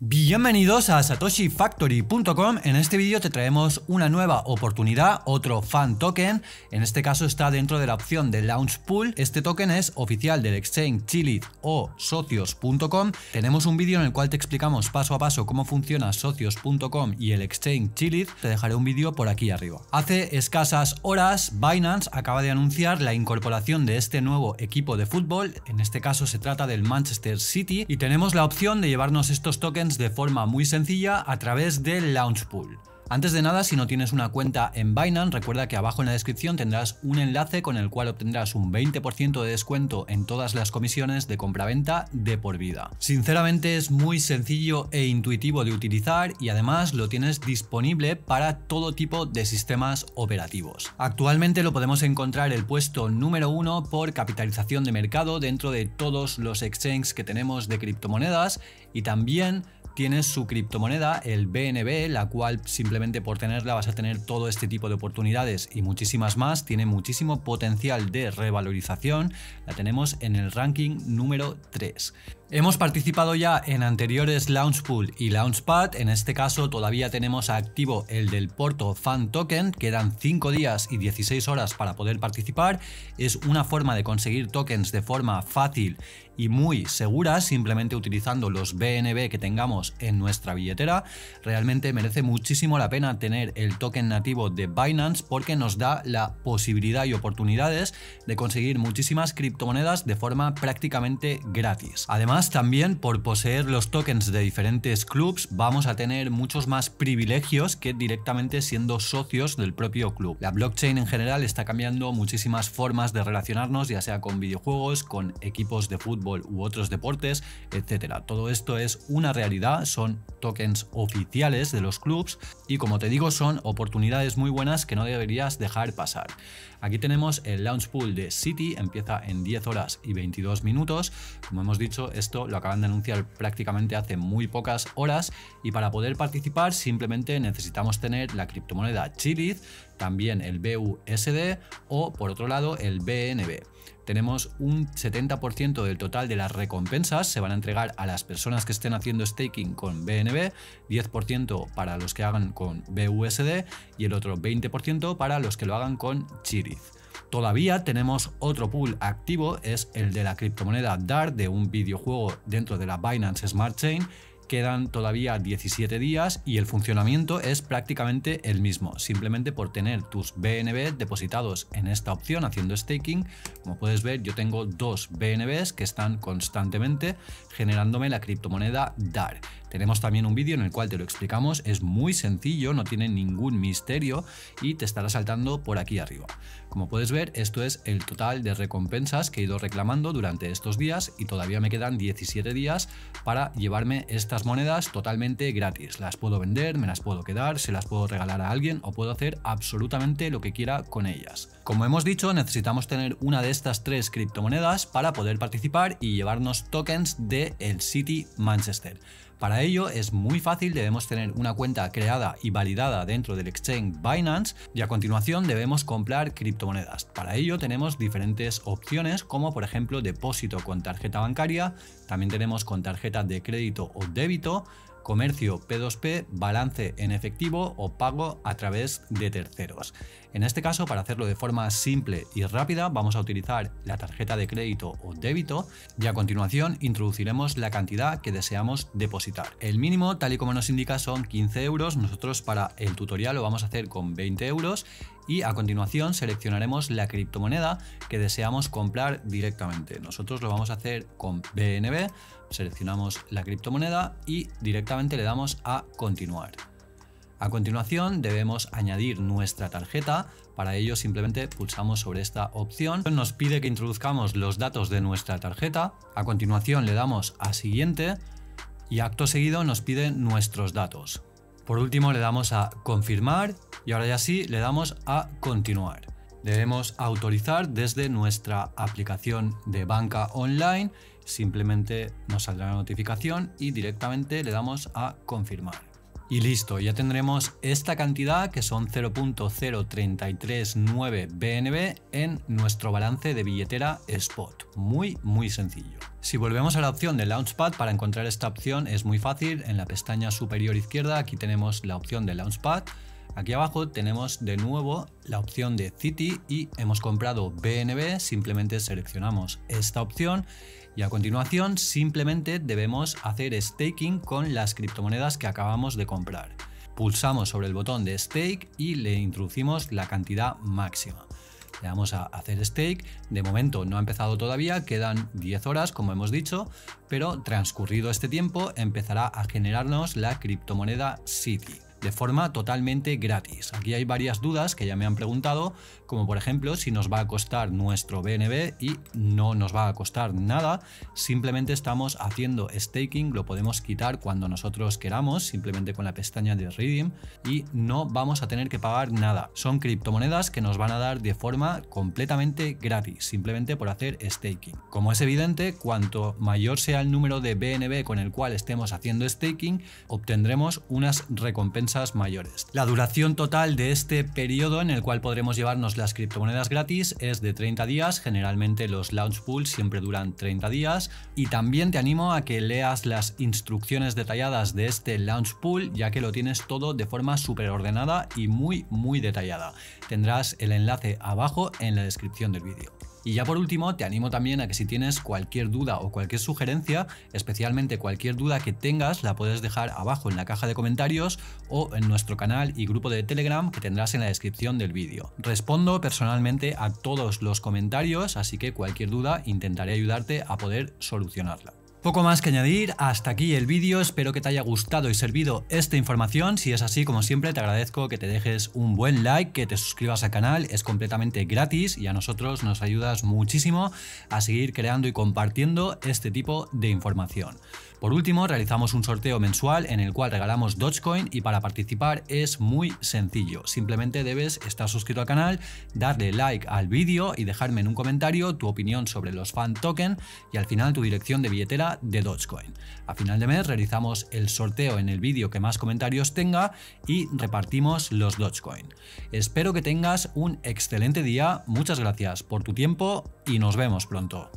bir Bienvenidos a satoshifactory.com. En este vídeo te traemos una nueva oportunidad, otro fan token. En este caso está dentro de la opción de Launch Pool. Este token es oficial del exchange Chilith o socios.com. Tenemos un vídeo en el cual te explicamos paso a paso cómo funciona socios.com y el exchange Chilith. Te dejaré un vídeo por aquí arriba. Hace escasas horas Binance acaba de anunciar la incorporación de este nuevo equipo de fútbol. En este caso se trata del Manchester City y tenemos la opción de llevarnos estos tokens de forma muy sencilla a través del Launchpool. Antes de nada, si no tienes una cuenta en Binance, recuerda que abajo en la descripción tendrás un enlace con el cual obtendrás un 20% de descuento en todas las comisiones de compraventa de por vida. Sinceramente es muy sencillo e intuitivo de utilizar y además lo tienes disponible para todo tipo de sistemas operativos. Actualmente lo podemos encontrar el puesto número uno por capitalización de mercado dentro de todos los exchanges que tenemos de criptomonedas y también tienes su criptomoneda, el BNB, la cual simplemente por tenerla vas a tener todo este tipo de oportunidades y muchísimas más. Tiene muchísimo potencial de revalorización. La tenemos en el ranking número 3. Hemos participado ya en anteriores Launchpool y Launchpad, en este caso todavía tenemos activo el del Porto Fan Token, quedan 5 días y 16 horas para poder participar, es una forma de conseguir tokens de forma fácil y muy segura, simplemente utilizando los BNB que tengamos en nuestra billetera, realmente merece muchísimo la pena tener el token nativo de Binance porque nos da la posibilidad y oportunidades de conseguir muchísimas criptomonedas de forma prácticamente gratis. Además, también por poseer los tokens de diferentes clubs vamos a tener muchos más privilegios que directamente siendo socios del propio club. La blockchain en general está cambiando muchísimas formas de relacionarnos, ya sea con videojuegos, con equipos de fútbol u otros deportes, etcétera. Todo esto es una realidad, son tokens oficiales de los clubs y como te digo son oportunidades muy buenas que no deberías dejar pasar. Aquí tenemos el launch pool de City, empieza en 10 horas y 22 minutos. Como hemos dicho, esto lo acaban de anunciar prácticamente hace muy pocas horas y para poder participar simplemente necesitamos tener la criptomoneda Chilith, también el BUSD o por otro lado el BNB tenemos un 70% del total de las recompensas se van a entregar a las personas que estén haciendo staking con BNB, 10% para los que hagan con BUSD y el otro 20% para los que lo hagan con Chirith. Todavía tenemos otro pool activo, es el de la criptomoneda DAR de un videojuego dentro de la Binance Smart Chain quedan todavía 17 días y el funcionamiento es prácticamente el mismo, simplemente por tener tus BNB depositados en esta opción haciendo staking. Como puedes ver, yo tengo dos BNBs que están constantemente generándome la criptomoneda DAR. Tenemos también un vídeo en el cual te lo explicamos, es muy sencillo, no tiene ningún misterio y te estará saltando por aquí arriba. Como puedes ver, esto es el total de recompensas que he ido reclamando durante estos días y todavía me quedan 17 días para llevarme estas monedas totalmente gratis. Las puedo vender, me las puedo quedar, se las puedo regalar a alguien o puedo hacer absolutamente lo que quiera con ellas. Como hemos dicho, necesitamos tener una de estas tres criptomonedas para poder participar y llevarnos tokens de el City Manchester. Para ello es muy fácil, debemos tener una cuenta creada y validada dentro del exchange Binance y a continuación debemos comprar criptomonedas. Para ello tenemos diferentes opciones como por ejemplo depósito con tarjeta bancaria, también tenemos con tarjeta de crédito o débito, comercio P2P, balance en efectivo o pago a través de terceros. En este caso, para hacerlo de forma simple y rápida, vamos a utilizar la tarjeta de crédito o débito y a continuación introduciremos la cantidad que deseamos depositar. El mínimo, tal y como nos indica, son 15 euros. Nosotros para el tutorial lo vamos a hacer con 20 euros y a continuación seleccionaremos la criptomoneda que deseamos comprar directamente. Nosotros lo vamos a hacer con BNB, seleccionamos la criptomoneda y directamente le damos a continuar. A continuación debemos añadir nuestra tarjeta, para ello simplemente pulsamos sobre esta opción, nos pide que introduzcamos los datos de nuestra tarjeta, a continuación le damos a siguiente y acto seguido nos pide nuestros datos. Por último le damos a confirmar y ahora ya sí le damos a continuar. Debemos autorizar desde nuestra aplicación de banca online, simplemente nos saldrá la notificación y directamente le damos a confirmar. Y listo, ya tendremos esta cantidad que son 0.0339 BNB en nuestro balance de billetera Spot. Muy, muy sencillo. Si volvemos a la opción de Launchpad, para encontrar esta opción es muy fácil. En la pestaña superior izquierda aquí tenemos la opción de Launchpad. Aquí abajo tenemos de nuevo la opción de City y hemos comprado BNB, simplemente seleccionamos esta opción y a continuación simplemente debemos hacer staking con las criptomonedas que acabamos de comprar. Pulsamos sobre el botón de stake y le introducimos la cantidad máxima. Le damos a hacer stake, de momento no ha empezado todavía, quedan 10 horas como hemos dicho, pero transcurrido este tiempo empezará a generarnos la criptomoneda City de forma totalmente gratis. Aquí hay varias dudas que ya me han preguntado, como por ejemplo si nos va a costar nuestro BNB y no nos va a costar nada, simplemente estamos haciendo staking, lo podemos quitar cuando nosotros queramos, simplemente con la pestaña de Redeem y no vamos a tener que pagar nada. Son criptomonedas que nos van a dar de forma completamente gratis, simplemente por hacer staking. Como es evidente, cuanto mayor sea el número de BNB con el cual estemos haciendo staking, obtendremos unas recompensas mayores. La duración total de este periodo en el cual podremos llevarnos las criptomonedas gratis es de 30 días, generalmente los launch pools siempre duran 30 días y también te animo a que leas las instrucciones detalladas de este launch pool ya que lo tienes todo de forma súper ordenada y muy muy detallada. Tendrás el enlace abajo en la descripción del vídeo. Y ya por último, te animo también a que si tienes cualquier duda o cualquier sugerencia, especialmente cualquier duda que tengas, la puedes dejar abajo en la caja de comentarios o en nuestro canal y grupo de Telegram que tendrás en la descripción del vídeo. Respondo personalmente a todos los comentarios, así que cualquier duda intentaré ayudarte a poder solucionarla. Poco más que añadir, hasta aquí el vídeo, espero que te haya gustado y servido esta información, si es así como siempre te agradezco que te dejes un buen like, que te suscribas al canal, es completamente gratis y a nosotros nos ayudas muchísimo a seguir creando y compartiendo este tipo de información. Por último, realizamos un sorteo mensual en el cual regalamos Dogecoin y para participar es muy sencillo. Simplemente debes estar suscrito al canal, darle like al vídeo y dejarme en un comentario tu opinión sobre los fan token y al final tu dirección de billetera de Dogecoin. A final de mes realizamos el sorteo en el vídeo que más comentarios tenga y repartimos los Dogecoin. Espero que tengas un excelente día, muchas gracias por tu tiempo y nos vemos pronto.